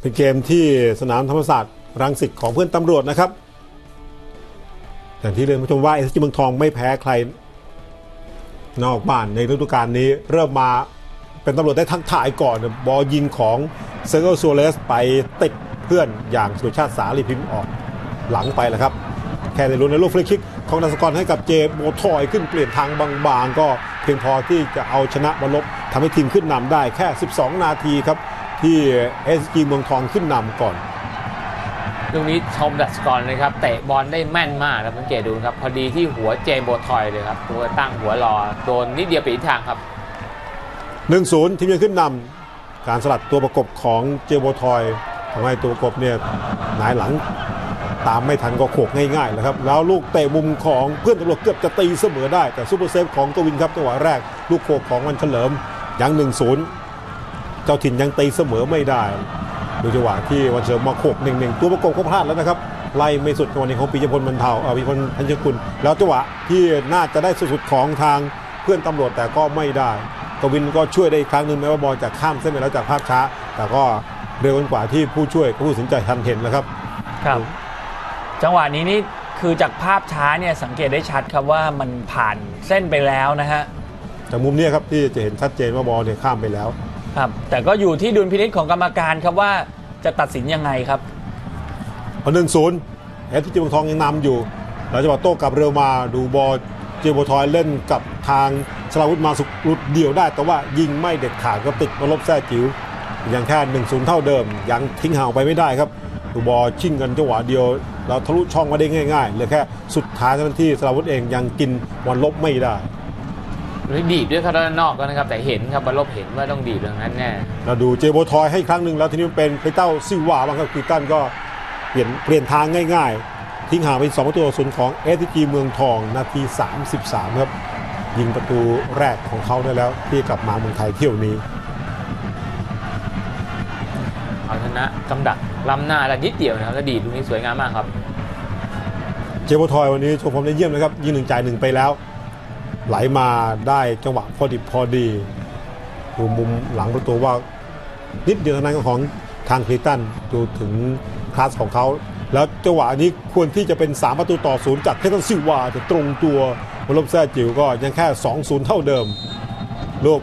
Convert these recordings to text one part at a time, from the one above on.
เป็นเกมที่สนามธรรมศาสตร์รังสิตของเพื่อนตำรวจนะครับอย่างที่เรียนผู้ชมว่าเอสจีเมืองทองไม่แพ้ใคร นอกบ้านในฤดูกาลนี้เริ่มมาเป็นตำรวจได้ทั้งถ่ายก่อนบอลยิงของเซอร์เกลซัวเรสไปติดเพื่อนอย่างสุชาติสาลีพิมพ์ออกหลังไปแล้วครับ แค่ในลุ้นในลูกฟรีคิกของนักสกอรให้กับเจโมทอยขึ้นเปลี่ยนทางบางๆ ก็เพียงพอที่จะเอาชนะบอลลบทำให้ทีมขึ้นนำได้แค่ 12 นาทีครับ ที่ SG เมืองทองขึ้นนำก่อนลูกนี้ชมดัสกรนะครับ เตะบอลได้แม่นมากครับสังเกตดูครับ พอดีที่หัวเจย์โบธรอยด์เลยครับตัวตั้งหัวรอโดนนิดเดียวไปอีกทางครับ 1-0 ทีมยังขึ้นนำการสลัดตัวประกบของเจโบทอยทำให้ตัวประกบเนี่ยหงายหลังตามไม่ทันก็โขกง่ายๆแล้วครับ แล้วลูกเตะมุมของเพื่อนตำรวจเกือบจะตีเสมอได้ แต่ซูเปอร์เซฟของกวินครับจังหวะแรก ลูกโขกของวันเฉลิมยัง1-0 เจ้าถิ่นยังตีเสมอไม่ได้ดูจังหวะที่วันเฉลิมมาโขกหนึ่งๆตัวประกบก็พลาดแล้วนะครับไล่ไม่สุดจังหวะนี้ของปียพลบรรเทาเออปียพลพันชกุลแล้วจังหวะที่น่าจะได้สุดๆของทางเพื่อนตำรวจแต่ก็ไม่ได้กวินก็ช่วยได้อีกครั้งหนึ่งแม้ว่าบอลจะข้ามเส้นไปแล้วจากภาพช้า แต่ก็เร็วกว่าที่ผู้ช่วยผู้ตัดสินใจทันเห็นแล้วครับครับ จังหวะนี้นี่คือจากภาพช้าเนี่ยสังเกตได้ชัดครับว่ามันผ่านเส้นไปแล้วนะฮะจากมุมเนี้ยครับที่จะเห็นชัดเจนว่าบอลเนี่ยข้ามไปแล้ว ครับ แต่ก็อยู่ที่ดุลพินิจของกรรมการครับว่าจะตัดสินยังไงครับพอหนึ่งศูนย์เอสจีเมืองทองยังนำอยู่แล้วจังหวะโต้กลับเร็วมาดูบอลเจโบทอยเล่นกับทางสลาวุธมาสุกรุดเดี่ยวได้ แต่ว่ายิงไม่เด็ดขาดก็ติดมาลบแท้จิ๋วยังแค่หนึ่งศูนย์เท่าเดิม ยังทิ้งห่างไปไม่ได้ครับดูบอลชิ่งกันจังหวะเดียว เราทะลุช่องมาได้ง่ายๆเหลือแค่สุดท้ายเท่านั้นที่สลาวุธเองยังกินบอลลบไม่ได้ ดีดด้วยเขาด้านนอกก็นะครับแต่เห็นครับบอลลบเห็นว่าต้องดีดอย่างนั้นแน่เราดูเจโบทอยให้ครั้งหนึ่งแล้วทีนี้มันเป็นไปเต้าซิวาบ้างครับคือตันก็เปลี่ยนเปลี่ยนทางง่าย ๆ ทิ้งห่างเป็น2ประตูต่อศูนย์ของเอสจีเมืองทองนาที 33 ครับ ยิงประตูแรกของเขาได้แล้วที่กลับมาเมืองไทยเที่ยวนี้เอาชนะกำดักล้ำหน้าแล้วนิดเดียวนะครับแล้วดีดลูกนี้สวยงามมากครับ เจโบทอยวันนี้โชว์ฟอร์มได้เยี่ยมนะครับยิงหนึ่งจ่ายหนึ่งไปแล้ว ไหลมาได้จังหวะพอดิบพอดีดูมุมหลังประตูว่านิดเดียวเท่านั้นของทางคลิตันดูถึงคลาสของเขาแล้วจังหวะนี้ควรที่จะเป็น 3 ประตูต่อศูนย์จากเทตันซิวาแต่ตรงตัวบอลลบแซ่จิ๋วก็ยังแค่ 2-0 เท่าเดิม ลูก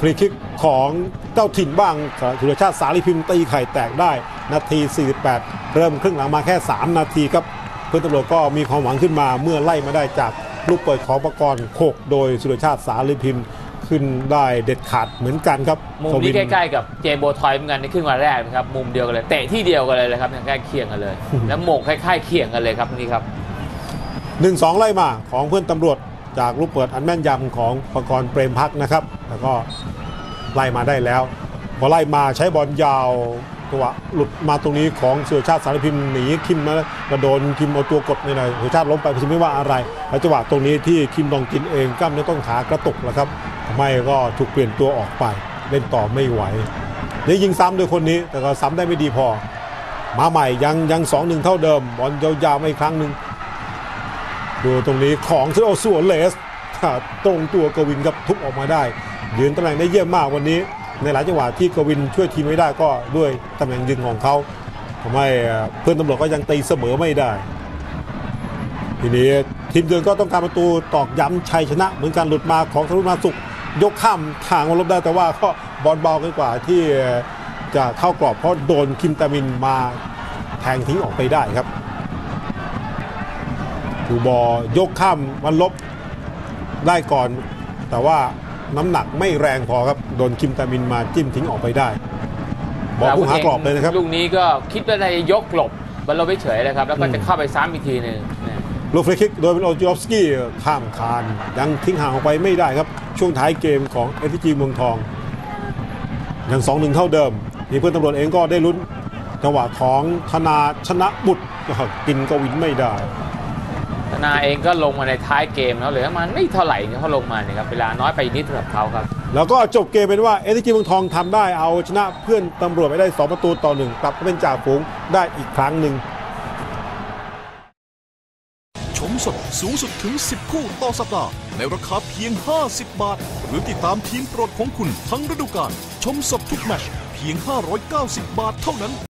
ฟรีคิกของเจ้าถิ่นบ้างสุรชาติสาลีพิมพ์ตีไข่แตกได้ นาที 48 เริ่มครึ่งหลังมาแค่ 3 นาทีครับ เพื่อนตำรวจก็มีความหวังขึ้นมาเมื่อไล่มาได้จาก ลูกเปิดของประกรณ์โคกโดยสุรชาติสาลีพิมพ์ขึ้นได้เด็ดขาดเหมือนกันครับมุมนี้ใกล้ๆกับเจมส์โบทอยเหมือนกันในครึ่งวันแรกนะครับมุมเดียวกันเลยเตะที่เดียวกันเลยนะครับยังใกล้เคียงกันเลย แล้วโมกคล้ายๆเคียงกันเลยครับนี่ครับหนึ่งสองไล่มาของเพื่อนตำรวจจากลูกเปิดอันแม่นยำของประกรณ์เปรมพักนะครับ แล้วก็ไล่มาได้แล้วพอไล่มาใช้บอลยาว ตัวหลุดมาตรงนี้ของสุรชาติสารพิมพ์หนีคิมมากระโดนคิมเอาตัวกดในหน่อยสุรชาติล้มไปพิมไม่ว่าอะไร แล้วจังหวะตรงนี้ที่คิมดองกินเองกล้ามเนื้อต้นขากระตุกแล้วครับทำให้ก็ถูกเปลี่ยนตัวออกไป เล่นต่อไม่ไหวนี่ยิงซ้ำโดยคนนี้แต่ก็ซ้ำได้ไม่ดีพอ มาใหม่ยังยังสองหนึ่งเท่าเดิมบอลยาวๆมาอีกครั้งหนึ่งดูตรงนี้ของเซโอส่วนเลสตรงตัวกวินครับทุบออกมาได้ยืนตำแหน่งได้เยี่ยมมากวันนี้ ในหลายจังหวะที่กวินช่วยทีมไม่ได้ก็ด้วยตำแหน่งยืนของเขาทำให้เพื่อนตำรวจก็ยังตีเสมอไม่ได้ ทีนี้ทีมเยือนก็ต้องการประตูตอกย้ำชัยชนะ เหมือนการหลุดมาของธนุมาสุข ยกข้ามทางมาลบได้แต่ว่าก็บอลเบาเกินกว่าที่จะเข้ากรอบเพราะโดนคิมตามินมาแทงทิ้งออกไปได้ครับดูบอยกข้ามมันลบได้ก่อน แต่ว่า น้ำหนักไม่แรงพอครับ โดนคิมตามินมาจิ้มทิ้งออกไปได้ บอลผู้หากรอบเลยนะครับ ลูกนี้ก็คิดว่าจะยกหลบบอลลบไปเฉยเลยครับ แล้วก็จะเข้าไปซ้ำอีกทีหนึ่งนะลูกฟรีคิกโดยเป็นโอจิออฟสกี้ข้ามคาน ยังทิ้งห่างออกไปไม่ได้ครับ ช่วงท้ายเกมของเอฟจีเมืองทอง ยังสองหนึ่งเท่าเดิมมีเพื่อนตำรวจเองก็ได้ลุ้นจังหวะของธนาชนะบุตรก็กินกวินไม่ได้ธ นาเองก็ลงมาในท้ายเกมแล้วเหลือมันไม่เท่าไหร่เนี่ยเขาลงมาเนี่ยครับเวลาน้อยไปนิดสำหรับเขาครับ แล้วก็จบเกมเป็นว่าเอสจีเมืองทองทำได้เอาชนะเพื่อนตำรวจไปได้ 2 ประตูต่อหนึ่งกลับเป็นจ่าฝูงได้อีกครั้งหนึ่งชมสดสูงสุดถึง 10 คู่ต่อสัปดาห์ในราคาเพียง 50 บาท หรือติดตามทีมโปรดของคุณทั้งฤดูกาลชมสดทุกแมตช์เพีพียง 590 บาทเท่านั้น